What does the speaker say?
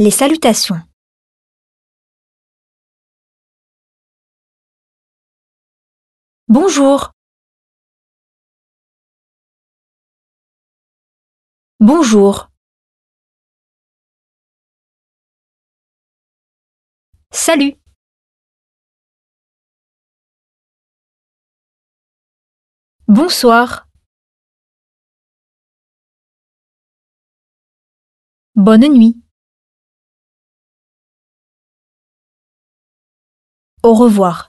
Les salutations. Bonjour. Bonjour. Salut. Bonsoir. Bonne nuit. Au revoir.